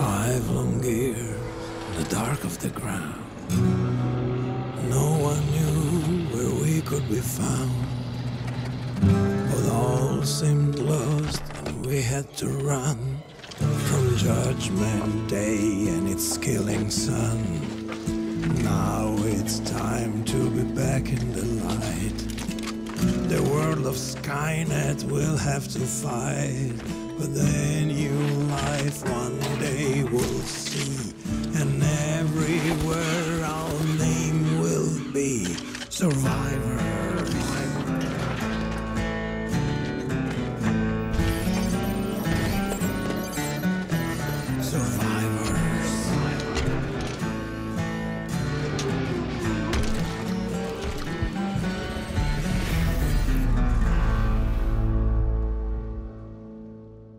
livelong years in the dark of the ground. No one knew where we could be found. But all seemed lost and we had to run from Judgment Day and its killing sun. Now it's time to be back in the light. The world of Skynet will have to fight. But then new life Survivor.